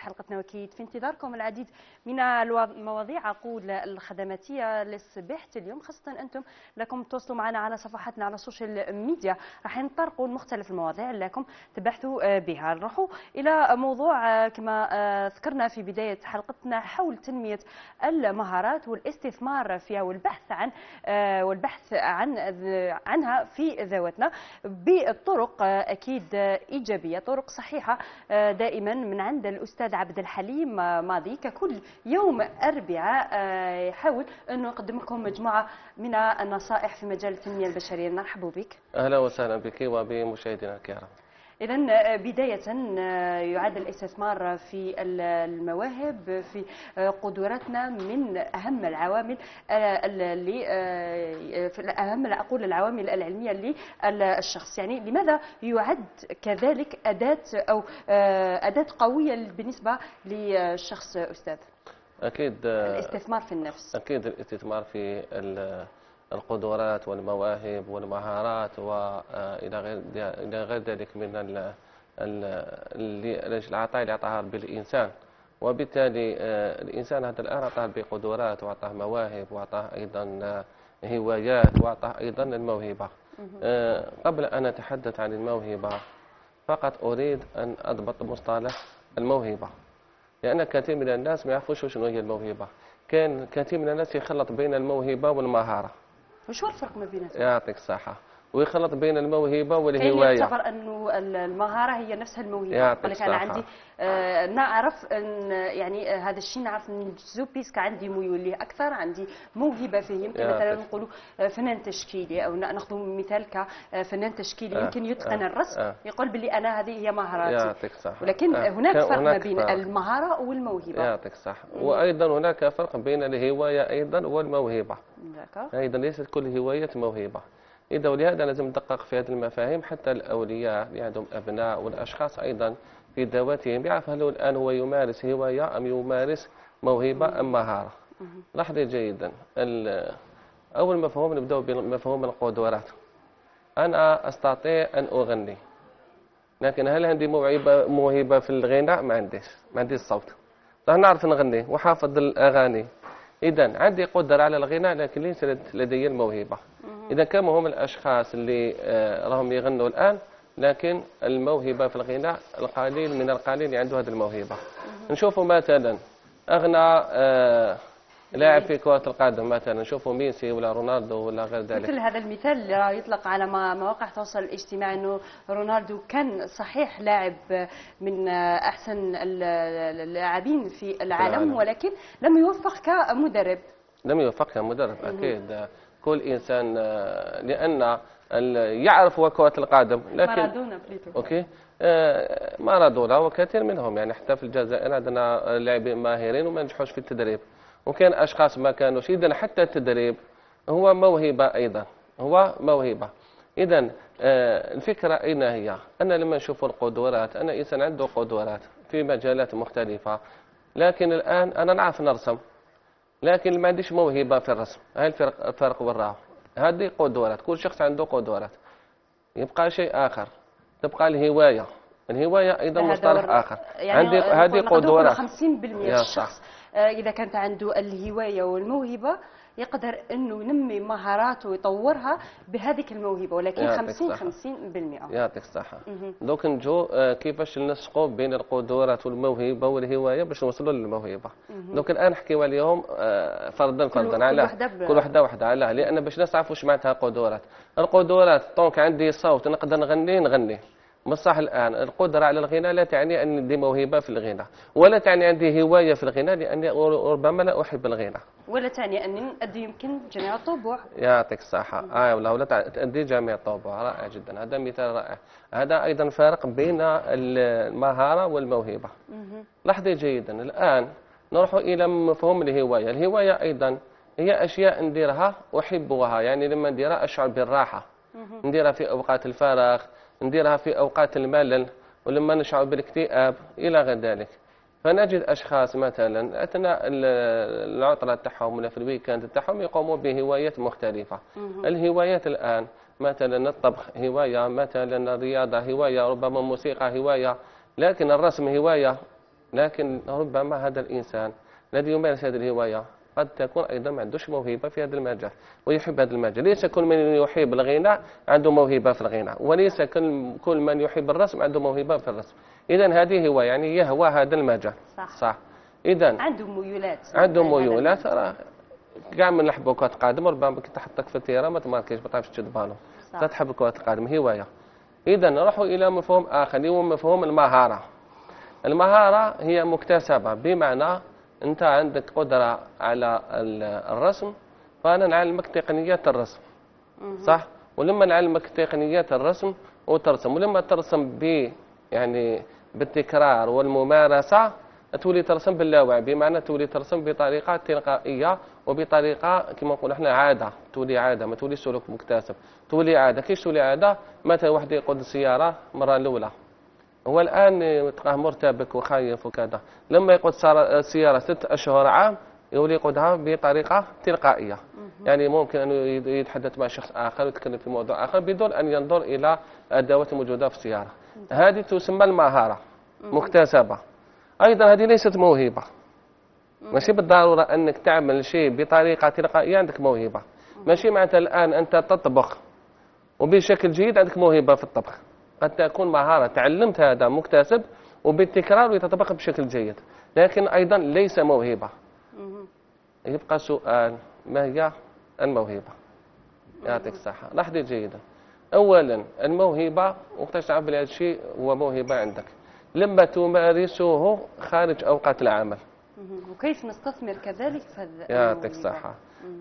حلقتنا وكيد في انتظاركم العديد من المواضيع. أقول الخدماتية لصباحة اليوم خاصة أنتم لكم توصلوا معنا على صفحاتنا على السوشيال ميديا. راح نطرقوا مختلف المواضيع لكم تبحثوا بها. نروحوا إلى موضوع كما ذكرنا في بداية حلقتنا حول تنمية المهارات والاستثمار فيها والبحث عن والبحث عن عنها في ذواتنا بطرق أكيد إيجابية طرق صحيحة دائما من عند الأستاذ عبد الحليم ماضي ككل يوم أربعاء يحاول أنه يقدم لكم مجموعة من النصائح في مجال التنمية البشرية. نرحب بك. أهلا وسهلا بك وبمشاهدينا الكرام إذا بداية يعد الاستثمار في المواهب في قدراتنا من أهم العوامل اللي في أهم أقول العوامل العلمية للشخص يعني لماذا يعد كذلك أداة أو أداة قوية بالنسبة للشخص أستاذ؟ أكيد الاستثمار في النفس أكيد الاستثمار في القدرات والمواهب والمهارات والى غير إلى غير ذلك من العطاء اللي اعطاها ربي للانسان وبالتالي الإنسان هذا الآن اعطاه بقدرات واعطاه مواهب واعطاه أيضا هوايات واعطاه أيضا الموهبة. قبل أن أتحدث عن الموهبة فقط أريد أن أضبط مصطلح الموهبة. لأن كثير من الناس ما يعرفوش شنو هي الموهبة. كان كثير من الناس يخلط بين الموهبة والمهارة. وش هو الفرق ما بيناتهم؟ يعطيك الصحة ويخلط بين الموهبة والهواية. يعتبر أنه المهارة هي نفسها الموهبة. يعطيك الصحة أنا عندي آه نعرف أن يعني آه هذا الشيء نعرف من بيسك عندي ميول ليه أكثر عندي موهبة فيه. يمكن مثلا نقولوا آه فنان تشكيلي أو ناخذ مثال كفنان تشكيلي. آه يمكن يتقن الرسم. يقول باللي أنا هذه هي مهاراتي. يعطيك الصحة. ولكن هناك فرق ما بين فرق. المهارة والموهبة. يعطيك الصحة. وأيضا هناك فرق بين الهواية أيضا والموهبة. داكور. أيضا ليست كل هواية موهبة. إذا ولهذا لازم ندقق في هذه المفاهيم حتى الأولياء اللي عندهم أبناء والأشخاص أيضا في ذواتهم. يعرف هل هو الآن هو يمارس هواية أم يمارس موهبة أم مهارة. لاحظي جيدا. أول مفهوم نبدأ بمفهوم القدرات. أنا أستطيع أن أغني لكن هل عندي موهبة موهبة في الغناء؟ ما عنديش ما عنديش صوت صح نعرف نغني وحافظ الأغاني. إذا عندي قدرة على الغناء لكن ليس لدي الموهبة. إذا كانوا هم الأشخاص اللي آه، راهم يغنوا الآن لكن الموهبة في الغناء القليل من القليل اللي عنده هذه الموهبة. نشوفوا مثلا أغنى آه، لاعب في كرة القدم مثلا نشوفوا ميسي ولا رونالدو ولا غير ذلك. مثل هذا المثال اللي راه يطلق على مواقع التواصل الاجتماعي إنه رونالدو كان صحيح لاعب من أحسن ال- اللاعبين في العالم العالم. ولكن لم يوفق كمدرب. لم يوفق كمدرب أكيد. كل إنسان آه، لأن يعرف هو كرة القدم لكن مارادونا أوكي؟ آه، مارادونا وكثير منهم يعني حتى في الجزائر عندنا لاعبين ماهرين وما نجحوش في التدريب. وكان أشخاص ما كانوش اذا حتى التدريب هو موهبة أيضا هو موهبة. اذا آه، الفكرة أين هي؟ ان لما نشوف القدرات أنا إنسان عنده قدرات في مجالات مختلفة لكن الآن أنا نعرف نرسم. لكن ما عنديش موهبة في الرسم. هاي الفرق الفرق وراءه هذه قدرات كل شخص عنده قدرات يبقى شيء آخر. تبقى الهواية. الهواية أيضا هذا مصطلح آخر. يعني عندي هذه قدرات 50% يا الشخص آه، إذا كانت عنده الهواية والموهبة يقدر إنه ينمي مهاراته ويطورها بهذيك الموهبة ولكن يعطيك 50 الصحة. 50% يعطيك الصحة. دوك نجو آه، كيفاش نسقوا بين القدرات والموهبة والهواية باش نوصلوا للموهبة؟ دوك الآن نحكيو عليهم آه، فردا فردا كل على كل وحدة وحدة علاه لأن باش الناس تعرف واش معناتها قدرات. القدرات طونك عندي صوت نقدر نغني نغني. بصح الآن. القدرة على الغناء لا تعني أن عندي موهبة في الغناء ولا تعني عندي هواية في الغناء لأني ربما لا أحب الغناء ولا تعني اني نأدي يمكن جميع الطبوع يعطيك الصحة. آه ولا ولا تع- تأدي جميع الطوبة رائع جدا. هذا مثال رائع. هذا أيضا فرق بين المهارة والموهبة. لاحظي جيدا الآن نروح إلى مفهوم الهواية. الهواية أيضا هي أشياء نديرها أحبها يعني لما نديرها أشعر بالراحة. نديرها في أوقات الفراغ نديرها في أوقات الملل ولما نشعر بالاكتئاب إلى غير ذلك. فنجد أشخاص مثلا أثناء ال- العطلة تاعهم ولا في الويكند تاعهم يقوموا بهوايات مختلفة. الهوايات الآن مثلا الطبخ هواية مثلا الرياضة هواية ربما موسيقى هواية لكن الرسم هواية لكن ربما هذا الإنسان الذي يمارس هذه الهواية قد تكون أيضا ما عندوش موهبة في هذا المجال ويحب هذا المجال. ليس كل من يحب الغناء عنده موهبة في الغناء وليس كل من يحب الرسم عنده موهبة في الرسم. إذا هذه هو يعني يهوى هذا المجال. صح, صح. إذا عنده ميولات. عنده ميولات. راه كاع من نحبوا كرة القدم ربما كي تحطك في التيرا ما تماركيش ما تعرفش تشد بالون صح. تحب كرة القدم هواية. إذا نروحوا إلى مفهوم آخر اللي هو مفهوم المهارة. المهارة هي مكتسبة بمعنى أنت عندك قدرة على ال- الرسم فأنا نعلمك تقنيات الرسم صح؟ ولما نعلمك تقنيات الرسم وترسم ولما ترسم ب يعني بالتكرار والممارسة تولي ترسم باللاوعي بمعنى تولي ترسم بطريقة تلقائية وبطريقة كما نقول إحنا عادة تولي عادة ما تولي سلوك مكتسب. تولي عادة كيش تولي عادة مثلا واحد يقود السيارة؟ مرة الأولى. هو الآن تلقاه مرتبك وخايف وكذا. لما يقود السيارة ست أشهر عام يولي يقودها بطريقة تلقائية. يعني ممكن أن يتحدث مع شخص آخر ويتكلم في موضوع آخر بدون أن ينظر إلى الأدوات الموجودة في السيارة. هذه تسمى المهارة. مكتسبة. أيضا هذه ليست موهبة. ماشي بالضرورة أنك تعمل شيء بطريقة تلقائية عندك موهبة. ماشي معناتها الآن أنت تطبخ وبشكل جيد عندك موهبة في الطبخ. قد تكون مهارة. تعلمت هذا مكتسب وبالتكرار وتطبخ بشكل جيد. لكن أيضا ليس موهبة. يبقى سؤال ما هي الموهبة؟ يعطيك الصحة. لاحظي جيدا أولا الموهبة وقتاش تعرف بلي هذا الشيء هو موهبة عندك. لما تمارسه خارج أوقات العمل. وكيف نستثمر كذلك في يعطيك؟ الصحة.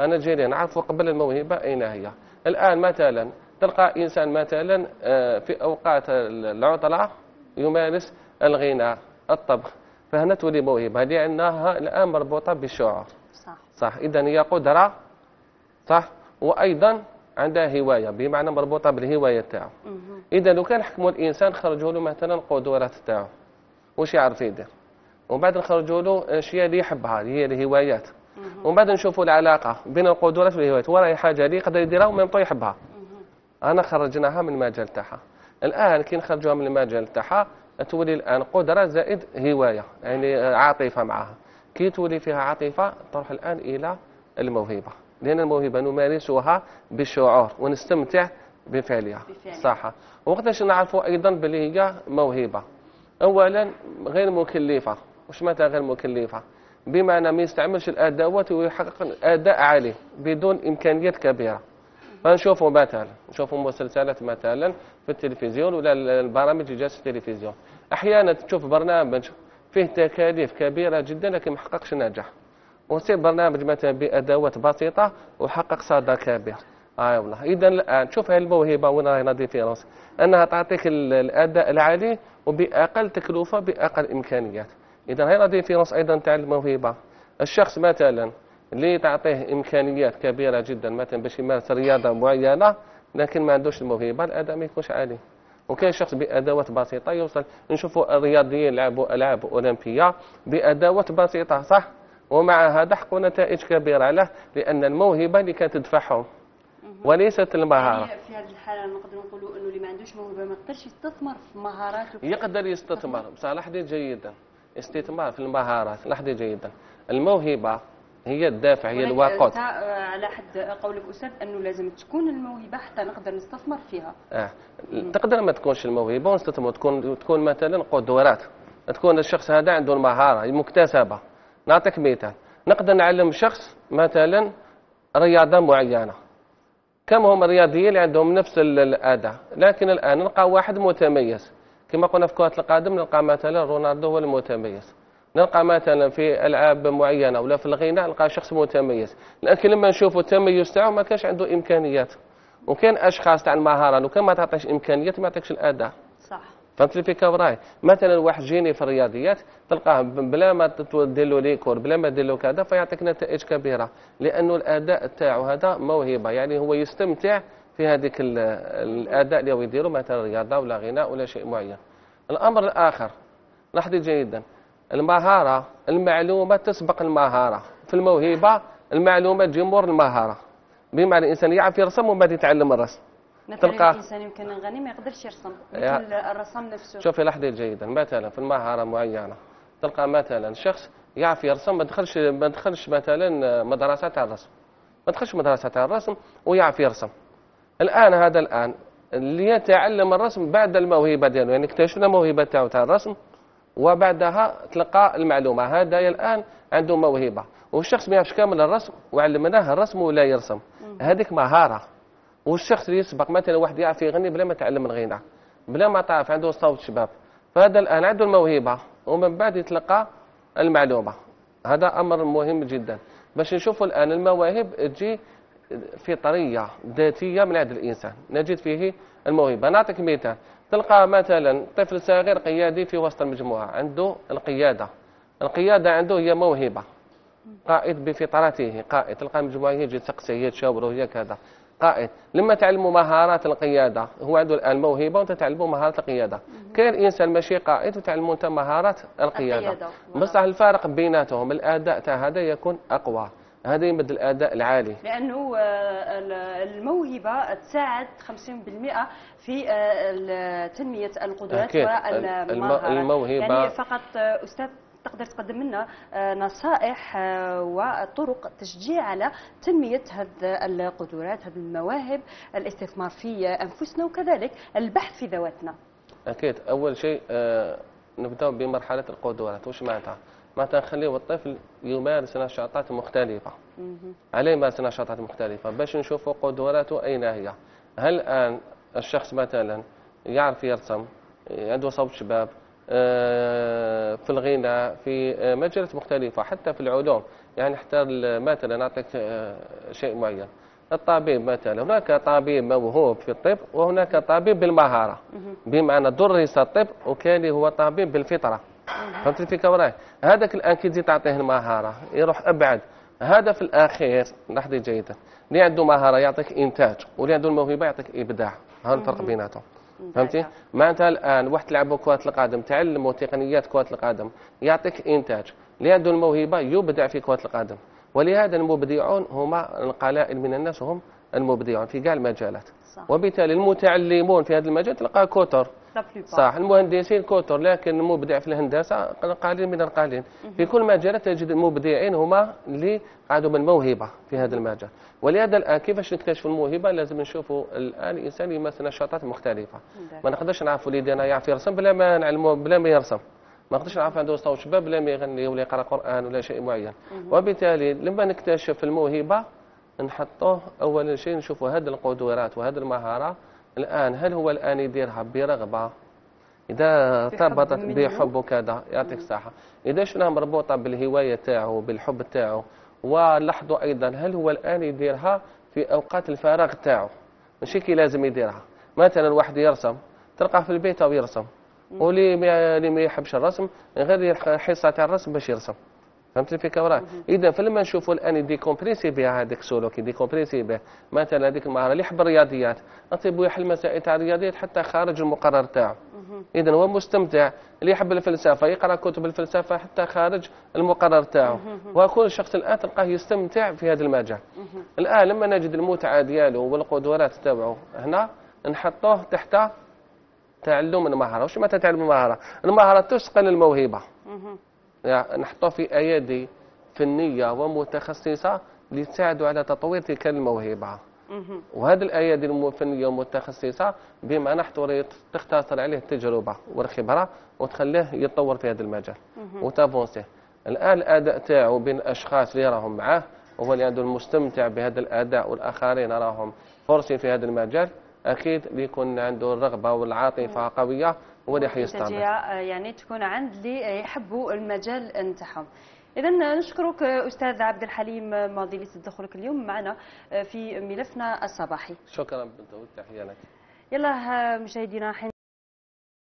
أنا جيري نعرف قبل الموهبة أين هي. الآن مثلا تلقى إنسان مثلا آه، في أوقات العطلة يمارس الغناء الطبخ. فهنا تولي موهبة لأنها الآن مربوطة بالشعور. صح. صح. إذا هي قدرة. صح. وأيضا عندها هواية. بمعنى مربوطة بالهواية تاعو. إذا لو كان حكموا الإنسان خرجوا له مثلا قدرات تاعو. واش يعرف يدير؟ ومن بعد نخرجوا له الأشياء اللي يحبها اللي هي الهوايات. ومن بعد نشوفوا العلاقة بين القدرات والهوايات. وراهي حاجة اللي يقدر يديرها طو يحبها. أنا خرجناها من المجال تاعها الآن كي نخرجوها من المجال تاعها تولي الآن قدرة زائد هواية يعني عاطفة معها. كي تولي فيها عاطفة تروح الآن إلى الموهبة. لأن الموهبة نمارسها بالشعور ونستمتع بفعلها. صح. وقتاش نعرفوا أيضا بلي هي موهبة. أولا غير مكلفة. وش معناتها غير مكلفة؟ بمعنى ما يستعملش الأدوات ويحقق أداء عالي بدون إمكانيات كبيرة. فنشوفوا مثلا نشوفوا مسلسلات مثلا في التلفزيون ولا البرامج اللي جالسة في التلفزيون. أحيانا تشوف برنامج فيه تكاليف كبيرة جدا لكن ما حققش نجاح. ويصير برنامج مثلا بأدوات بسيطة وحقق صدى كبير. آه والله اذا الان شوف هاي الموهبه وين راهي la différence إنها تعطيك ال- الأداء العالي وبأقل تكلفة بأقل إمكانيات. اذا هاي la différence أيضا تاع الموهبه الشخص مثلا اللي تعطيه إمكانيات كبيرة جدا مثلا باش يمارس رياضة معينة لكن ما عندوش الموهبة. الأداء ما يكونش عالي. وكاين شخص بأدوات بسيطة يوصل. نشوفوا الرياضيين لعبوا ألعاب أولمبية بأدوات بسيطة صح؟ ومع هذا حققوا نتائج كبيرة علاه لأن الموهبة اللي كانت تدفعهم وليست المهارة. يعني في هذه الحالة نقدر نقولوا أنه اللي ما عندوش موهبة ما يقدرش يستثمر في مهاراته يقدر يستثمر. بصح لاحظي جيدا استثمار في المهارات. لاحظي جيدا الموهبة هي الدافع هي الوقود. على حد قولك أستاذ أنه لازم تكون الموهبة حتى نقدر نستثمر فيها. آه. تقدر ما تكونش الموهبة ونستثمر تكون تكون مثلا قدرات. تكون الشخص هذا عنده المهارة مكتسبة. نعطيك مثال. نقدر نعلم شخص مثلا رياضة معينة. كم هم الرياضيين اللي عندهم نفس ال- الأداء؟ لكن الآن نلقى واحد متميز. كما قلنا في كرة القدم نلقى مثلا رونالدو هو المتميز. نلقى مثلا في ألعاب معينة ولا في الغناء نلقى شخص متميز. لكن لما نشوفوا التميز تاعو ما كانش عنده إمكانيات. وكان أشخاص تاع المهارة لو كان ما تعطيش إمكانيات ما يعطيكش الأداء. صح. فهمت الفكرة وراي؟ مثلا واحد جيني في الرياضيات تلقاه بلا ما دير له ليكور بلا ما دير له كذا فيعطيك نتائج كبيرة. لأنه الأداء تاعو هذا موهبة يعني هو يستمتع في هذيك ال- الأداء اللي هو يديره مثلا رياضة ولا غناء ولا شيء معين. الأمر الآخر لاحظي جيدا. المهارة المعلومة تسبق المهارة. في الموهبة المعلومة جمهور المهارة. بمعنى الإنسان يعرف يرسم بعد يتعلم الرسم. مثلا تلقاه. الإنسان يمكن الغني ما يقدرش يرسم مثل الرسام نفسه. شوفي لاحظي جيدا مثلا في المهارة معينة تلقى مثلا شخص يعرف يرسم ما دخلش ما دخلش مثلا مدرسة تاع الرسم. ما دخلش مدرسة تاع الرسم ويعرف يرسم. الآن هذا الآن اللي يتعلم الرسم بعد الموهبة ديالو. يعني اكتشفنا موهبة تاعو تاع الرسم. وبعدها تلقى المعلومة. هذا الآن عنده موهبة والشخص ما يعرفش كامل الرسم وعلمناه الرسم ولا يرسم. هذيك مهارة. والشخص اللي يسبق مثلا واحد يعرف يغني بلا ما تعلم الغناء بلا ما تعرف عنده صوت شباب. فهذا الآن عنده الموهبة ومن بعد يتلقى المعلومة. هذا أمر مهم جدا. باش نشوفوا الآن المواهب تجي فطريه ذاتية من عند الإنسان. نجد فيه الموهبة. نعطيك مثال. تلقى مثلا طفل صغير قيادي في وسط المجموعة عنده القيادة. القيادة عنده هي موهبة. قائد بفطرته قائد. تلقى المجموعة يجي تسقسيه تشاوره هي كذا. قائد. لما تعلموا مهارات القيادة هو عنده الآن موهبة وأنت تعلموا مهارات القيادة. كاين إنسان ماشي قائد وتعلموا أنت مهارات القيادة. القيادة. بصح الفارق بيناتهم الأداء تاع هذا يكون أقوى. هذا يمد الأداء العالي. لأنه آه، ال- الموهبة تساعد 50% في آه، تنمية القدرات أكيد. والمهارات الم- الموهبة- يعني فقط آه، أستاذ تقدر تقدم لنا نصائح وطرق تشجيع على تنمية هذه القدرات هذه المواهب الاستثمار في أنفسنا وكذلك البحث في ذواتنا. أكيد. أول شيء نبدأ بمرحلة القدرات. وش معناتها؟ معناتها نخليه الطفل يمارس نشاطات مختلفة. مهم. عليه يمارس نشاطات مختلفة باش نشوفوا قدراته أين هي. هل الآن الشخص مثلا يعرف يرسم عنده صوت شباب آه، في الغناء في مجالات مختلفة حتى في العلوم. يعني حتى مثلا نعطيك آه، شيء معين. الطبيب مثلا هناك طبيب موهوب في الطب وهناك طبيب بالمهارة. بمعنى درس الطب وكان هو طبيب بالفطرة. فهمت الفكرة وراي هذاك الآن كي تزيد تعطيه المهارة يروح أبعد هذا في الأخير لاحظي جيدا اللي عنده مهارة يعطيك إنتاج واللي عنده الموهبة يعطيك إبداع هذا الفرق بيناتهم فهمتي؟ معناتها الان واحد تلعبوا كرة القدم تعلموا تقنيات كرة القدم يعطيك انتاج اللي عنده الموهبة يبدع في كرة القدم ولهذا المبدعون هما القلائل من الناس هم المبدعون في كاع المجالات صح وبالتالي المتعلمون في هذا المجال تلقى كثر. صح المهندسين كثر لكن المبدع في الهندسة قليل من القليل. في كل مجال تجد المبدعين هما اللي عندهم الموهبة في هذا المجال. ولهذا الآن كيفاش نكتشف الموهبة؟ لازم نشوفوا الآن الانسان يمارس نشاطات مختلفة. ما نقدرش نعرفوا وليدنا يعرف يرسم بلا ما نعلموه بلا ما يرسم. ما نقدرش نعرف عنده صوت شباب بلا ما يغني ولا يقرأ قرآن ولا شيء معين. وبالتالي لما نكتشف الموهبة نحطوه أول شيء نشوفوا هذه القدرات وهذه المهارة الآن هل هو الآن يديرها برغبة؟ إذا بحب ارتبطت. بحب وكذا يعطيك الصحة. إذا شفناها مربوطه بالهواية تاعو بالحب تاعو ولاحظوا أيضا هل هو الآن يديرها في أوقات الفراغ تاعو ماشي كي لازم يديرها. مثلا واحد يرسم تلقاه في البيت أو يرسم واللي ما يحبش الرسم غير يلقى حصة تاع الرسم باش يرسم. فهمت الفكرة وراك إذا فلما نشوفوا الآن يديكومبريسي بها هذاك السلوك يديكومبريسي به مثلا هذيك المهارة اللي يحب الرياضيات نطيبو يحل مسائل تاع الرياضيات حتى خارج المقرر تاعو اذا هو مستمتع اللي يحب الفلسفة يقرأ كتب الفلسفة حتى خارج المقرر تاعو وكل شخص الآن تلقاه يستمتع في هذا المجال. الآن لما نجد المتعة ديالو والقدرات تاعو هنا نحطوه تحت تعلم المهارة. وش متى تعلم المهارة؟ المهارة تثقل الموهبة. يعني نحطوه في ايادي فنيه ومتخصصة لتساعد على تطوير تلك الموهبة. وهذه الايادي الفنيه المتخصصه بما نحتوي تختصر عليه التجربة والخبرة وتخليه يتطور في هذا المجال. وتافونسي. الآن الأداء تاعو بين الأشخاص اللي راهم معاه هو اللي عنده المستمتع بهذا الأداء والآخرين راهم فرصي في هذا المجال أكيد اللي يكون عنده الرغبة والعاطفة قوية هو اللي تشجيع، آه، يعني تكون عند اللي يحبوا المجال نتاعهم اذا نشكرك أستاذ عبد الحليم ماضي لتدخلك اليوم معنا آه، في ملفنا الصباحي. شكرا بنت والتحيه لك. يلا آه، مشاهدينا حين